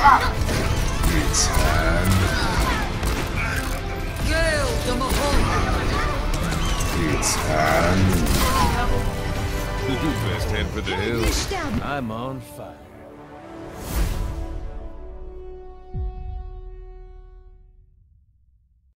Return. Gale It's Return. You best head for the hills. I'm on fire.